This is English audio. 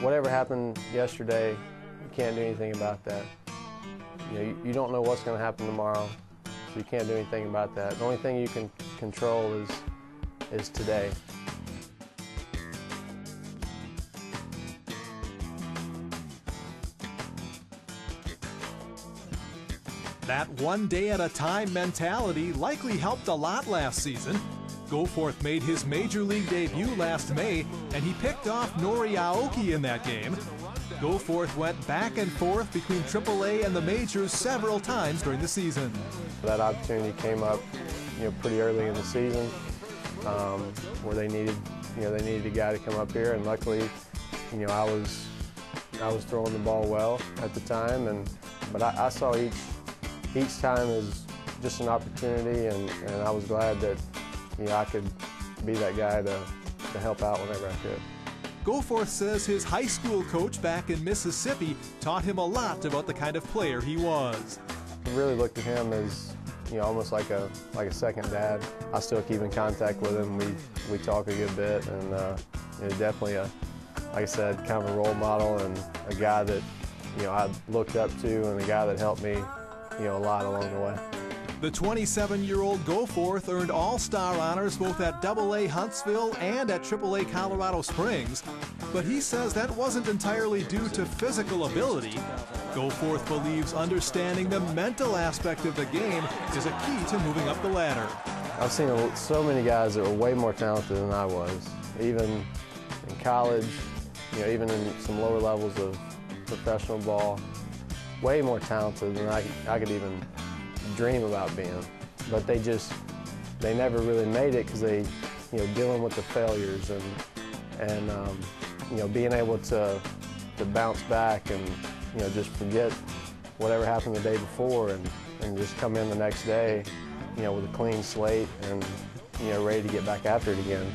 whatever happened yesterday, you can't do anything about that. You know, you, you don't know what's going to happen tomorrow, so you can't do anything about that. The only thing you can control is is today. That one day at a time mentality likely helped a lot last season. Goforth made his major league debut last May, and he picked off Nori Aoki in that game. Goforth went back and forth between AAA and the majors several times during the season. That opportunity came up, you know, pretty early in the season, um, where they needed, you know, they needed a guy to come up here, and luckily, you know, I was, I was throwing the ball well at the time, and but I, I saw each, each time as just an opportunity, and, and I was glad that, you know, I could be that guy to, to help out whenever I could. Goforth says his high school coach back in Mississippi taught him a lot about the kind of player he was. I really looked at him as you know almost like a like a second dad. I still keep in contact with him. We we talk a good bit, and uh, you know, definitely a like I said, kind of a role model and a guy that you know I looked up to, and a guy that helped me you know a lot along the way. The 27-year-old Goforth earned All-Star honors both at AA Huntsville and at AAA Colorado Springs, but he says that wasn't entirely due to physical ability. Goforth believes understanding the mental aspect of the game is a key to moving up the ladder. I've seen so many guys that were way more talented than I was, even in college, you know, even in some lower levels of professional ball, way more talented than I, I could even dream about being. But they just, they never really made it because they, you know, dealing with the failures and, and um, you know, being able to, to bounce back and, you know, just forget whatever happened the day before and, and just come in the next day, you know, with a clean slate and, you know, ready to get back after it again.